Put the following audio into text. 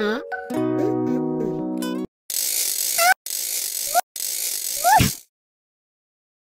Huh?